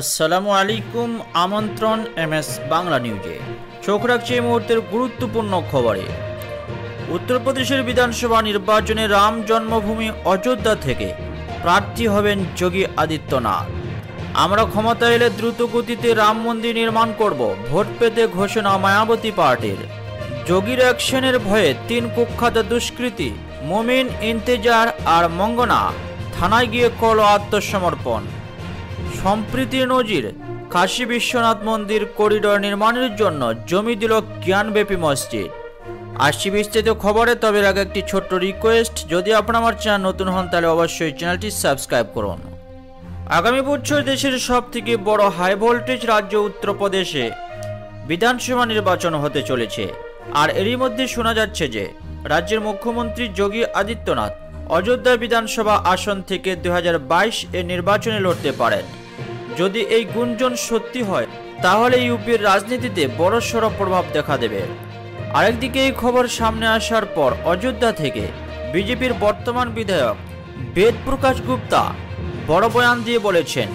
আসসালামু আলাইকুম, আমন্ত্রণ এম এস বাংলা নিউজে। চোখ রাখছে এই মুহূর্তের গুরুত্বপূর্ণ খবরে। উত্তরপ্রদেশের বিধানসভা নির্বাচনে রাম জন্মভূমি অযোধ্যা থেকে প্রার্থী হবেন যোগী আদিত্যনাথ। আমরা ক্ষমতা এলে দ্রুত গতিতে রাম মন্দির নির্মাণ করব, ভোট পেতে ঘোষণা মায়াবতী পার্টির। যোগীর অ্যাকশনের ভয়ে তিন কুখ্যাত দুষ্কৃতী মোমিন, ইন্তেজার আর মঙ্গনা থানায় গিয়ে করল আত্মসমর্পণ। সম্প্রীতির নজির, কাশী বিশ্বনাথ মন্দির করিডর নির্মাণের জন্য জমি দিল জ্ঞানব্যাপী মসজিদ। আসছি বিস্তারিত খবরে, তবে আগে একটি ছোট্ট রিকোয়েস্ট যদি আপনার আমার চ্যানেল নতুন হন, তাহলে অবশ্যই চ্যানেলটি সাবস্ক্রাইব করুন। আগামী বছর দেশের সব থেকে বড় হাই ভোল্টেজ রাজ্য উত্তরপ্রদেশে বিধানসভা নির্বাচন হতে চলেছে। আর এরই মধ্যে শোনা যাচ্ছে যে, রাজ্যের মুখ্যমন্ত্রী যোগী আদিত্যনাথ অযোধ্যা বিধানসভা আসন থেকে দু এর নির্বাচনে লড়তে পারেন। যদি এই গুঞ্জন সত্যি হয়, তাহলে ইউপির রাজনীতিতে বড়সড় প্রভাব দেখা দেবে। আরেকদিকে এই খবর সামনে আসার পর অযোধ্যা থেকে বিজেপির বর্তমান বিধায়ক বেদ প্রকাশ গুপ্তা বড় বয়ান দিয়ে বলেছেন,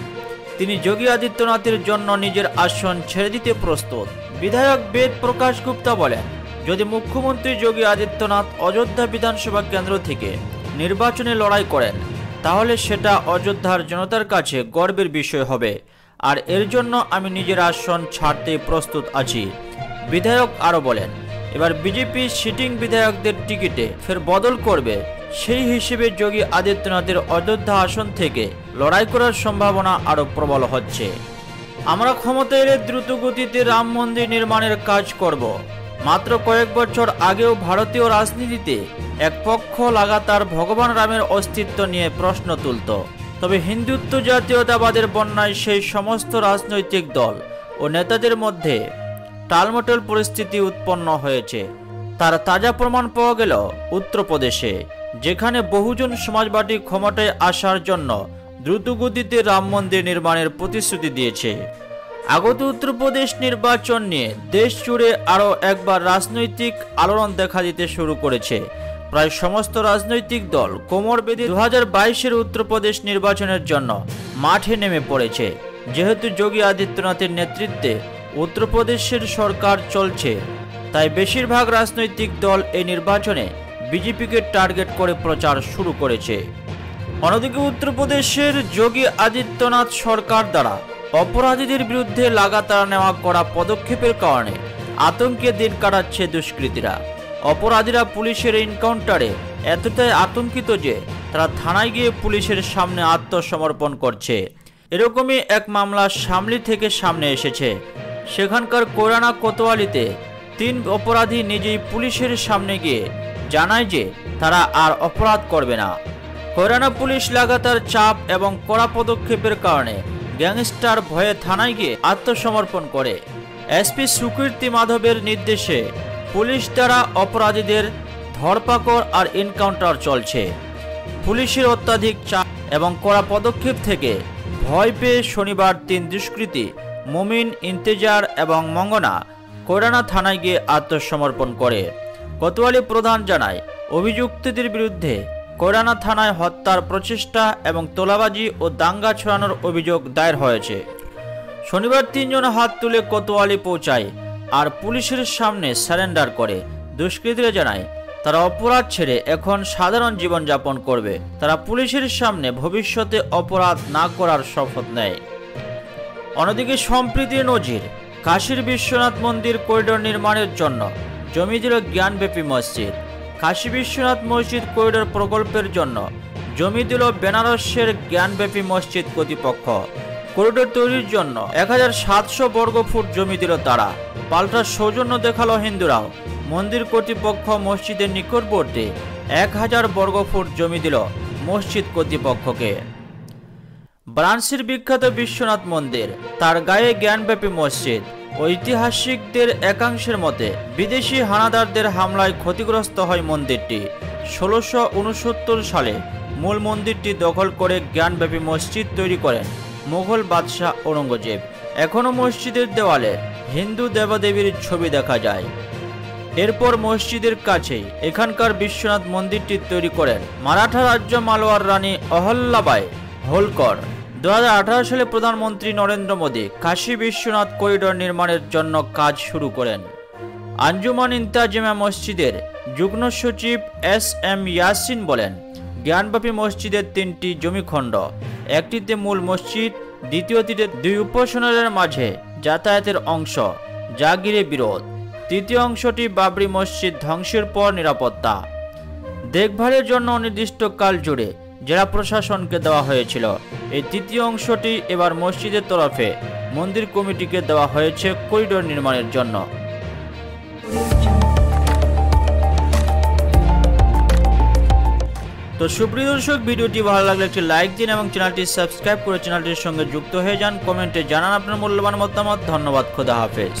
তিনি যোগী আদিত্যনাথের জন্য নিজের আসন ছেড়ে দিতে প্রস্তুত। বিধায়ক বেদ প্রকাশ গুপ্তা বলেন, যদি মুখ্যমন্ত্রী যোগী আদিত্যনাথ অযোধ্যা বিধানসভা কেন্দ্র থেকে নির্বাচনে লড়াই করেন তাহলে সেটা অযোধ্যার জনতার কাছে গর্বের বিষয় হবে। আর এর জন্য আমি নিজের আসন ছাড়তে প্রস্তুত আছি। বিধায়ক আরও বলেন, এবার বিজেপি সিটিং বিধায়কদের টিকিটে ফের বদল করবে। সেই হিসেবে যোগী আদিত্যনাথের অযোধ্যা আসন থেকে লড়াই করার সম্ভাবনা আরও প্রবল হচ্ছে। আমরা ক্ষমতা এলে দ্রুত গতিতে রাম মন্দির নির্মাণের কাজ করব। মাত্র কয়েক বছর আগেও ভারতীয় রাজনীতিতে এক পক্ষ লাগাতার ভগবান রামের অস্তিত্ব নিয়ে প্রশ্ন তুলত। তবে হিন্দুত্ব জাতীয়তাবাদের বন্যায় সেই সমস্ত রাজনৈতিক দল ও নেতাদের মধ্যে টালমটোল পরিস্থিতি উৎপন্ন হয়েছে। তার তাজা প্রমাণ পাওয়া গেল উত্তরপ্রদেশে, যেখানে বহুজন সমাজবাদী ক্ষমতায় আসার জন্য দ্রুতগতিতে রাম মন্দির নির্মাণের প্রতিশ্রুতি দিয়েছে। আগত উত্তরপ্রদেশ নির্বাচন নিয়ে দেশ জুড়ে আরও একবার রাজনৈতিক আলোড়ন দেখা দিতে শুরু করেছে। প্রায় সমস্ত রাজনৈতিক দল কোমর বেঁধে দু হাজার বাইশের উত্তরপ্রদেশ নির্বাচনের জন্য মাঠে নেমে পড়েছে। যেহেতু যোগী আদিত্যনাথের নেতৃত্বে উত্তরপ্রদেশের সরকার চলছে, তাই বেশিরভাগ রাজনৈতিক দল এই নির্বাচনে বিজেপিকে টার্গেট করে প্রচার শুরু করেছে। অন্যদিকে উত্তরপ্রদেশের যোগী আদিত্যনাথ সরকার দ্বারা অপরাধীদের বিরুদ্ধে লাগাতার নেওয়া করা পদক্ষেপের কারণে আতঙ্কে দিন কাটাচ্ছে দুষ্কৃতীরা। অপরাধীরা পুলিশের এনকাউন্টারে এতটাই আতঙ্কিত যে তারা থানায় গিয়ে পুলিশের সামনে আত্মসমর্পণ করছে। এরকমই এক মামলা সামলি থেকে সামনে এসেছে। সেখানকার কোরানা কোতোয়ালিতে তিন অপরাধী নিজেই পুলিশের সামনে গিয়ে জানায় যে তারা আর অপরাধ করবে না। কৈরানা পুলিশ লাগাতার চাপ এবং কড়া পদক্ষেপের কারণে গ্যাংস্টার ভয়ে থানায় গিয়ে আত্মসমর্পণ করে। এসপি সুকীর্তি মাধবের নির্দেশে পুলিশ দ্বারা অপরাধীদের ধরপাকড় আর এনকাউন্টার চলছে। পুলিশের অত্যাধিক চাপ এবং কড়া পদক্ষেপ থেকে ভয় পেয়ে শনিবার তিন দুষ্কৃতী মুমিন, ইন্তেজার এবং মঙ্গনা কৈরানা থানায় গিয়ে আত্মসমর্পণ করে। কোতোয়ালি প্রধান জানায়, অভিযুক্তদের বিরুদ্ধে কৈরানা থানায় হত্যার প্রচেষ্টা এবং তোলাবাজি ও দাঙ্গা ছড়ানোর অভিযোগ দায়ের হয়েছে। শনিবার তিনজন হাত তুলে কোতোয়ালি পৌঁছায় আর পুলিশের সামনে স্যারেন্ডার করে। দুষ্কৃতীরা জানায়, তারা অপরাধ ছেড়ে এখন সাধারণ জীবনযাপন করবে। তারা পুলিশের সামনে ভবিষ্যতে অপরাধ না করার শপথ নেয়। অন্যদিকে সম্প্রীতির নজির, কাশীর বিশ্বনাথ মন্দির করিডোর নির্মাণের জন্য জমি দিল জ্ঞানব্যাপী মসজিদ। কাশী বিশ্বনাথ মসজিদ করিডোর প্রকল্পের জন্য জমি দিল বেনারসের জ্ঞানব্যাপী মসজিদ কর্তৃপক্ষ। করিডোর তৈরির জন্য এক হাজার সাতশো বর্গ ফুট জমি দিল তারা। পাল্টা সৌজন্য দেখাল হিন্দুরাও। মন্দির কর্তৃপক্ষ মসজিদের নিকটবর্তী এক হাজার বর্গ ফুট জমি দিল মসজিদ কর্তৃপক্ষকে। ব্রান্সির বিখ্যাত বিশ্বনাথ মন্দির, তার গায়ে জ্ঞানব্যাপী মসজিদ। ঐতিহাসিকদের একাংশের মতে, বিদেশি হানাদারদের হামলায় ক্ষতিগ্রস্ত হয় মন্দিরটি। ষোলোশো সালে মূল মন্দিরটি দখল করে জ্ঞানব্যাপী মসজিদ তৈরি করেন মুঘল বাদশাহ ঔরঙ্গজেব। এখনও মসজিদের দেওয়ালে হিন্দু দেবদেবীর ছবি দেখা যায়। এরপর মসজিদের কাছেই এখানকার বিশ্বনাথ মন্দিরটি তৈরি করেন মারাঠা রাজ্য মালোয়ার রানী অহল্যাবাই হোলকর। দু হাজার আঠারো সালে প্রধানমন্ত্রী নরেন্দ্র মোদী কাশী বিশ্বনাথ করিডোর নির্মাণের জন্য কাজ শুরু করেন। আঞ্জুমান ইন্তাজিমা মসজিদের যুগ্ম সচিব এস এম ইয়াসিন বলেন, জ্ঞানব্যাপী মসজিদের তিনটি জমিখণ্ড একটিতে মূল মসজিদ, দ্বিতীয়টিতে দুই উপাসনালয়ের মাঝে যাতায়াতের অংশ ঘিরে বিরোধ। তৃতীয় অংশটি বাবরি মসজিদ ধ্বংসের পর নিরাপত্তা। দেখভালের জন্য অনির্দিষ্টকাল জুড়ে জেলা প্রশাসনকে দেওয়া হয়েছিল। এই তৃতীয় অংশটি এবার মসজিদের তরফে মন্দির কমিটিকে দেওয়া হয়েছে করিডোর নির্মাণের জন্য। তো সুপ্রিয় দর্শক, ভিডিওটি ভালো লাগলে একটি লাইক দিন এবং চ্যানেলটি সাবস্ক্রাইব করে চ্যানেলটির সঙ্গে যুক্ত হয়ে যান। কমেন্টে জানান আপনার মূল্যবান মতামত। ধন্যবাদ। খোদা হাফেজ।